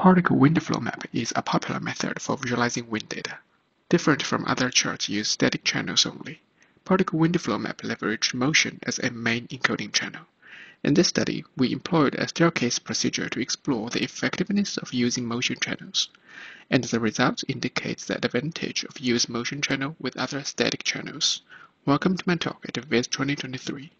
Particle wind flow map is a popular method for visualizing wind data. Different from other charts use static channels only. Particle wind flow map leveraged motion as a main encoding channel. In this study, we employed a staircase procedure to explore the effectiveness of using motion channels, and the results indicate the advantage of use motion channel with other static channels. Welcome to my talk at VIS 2023.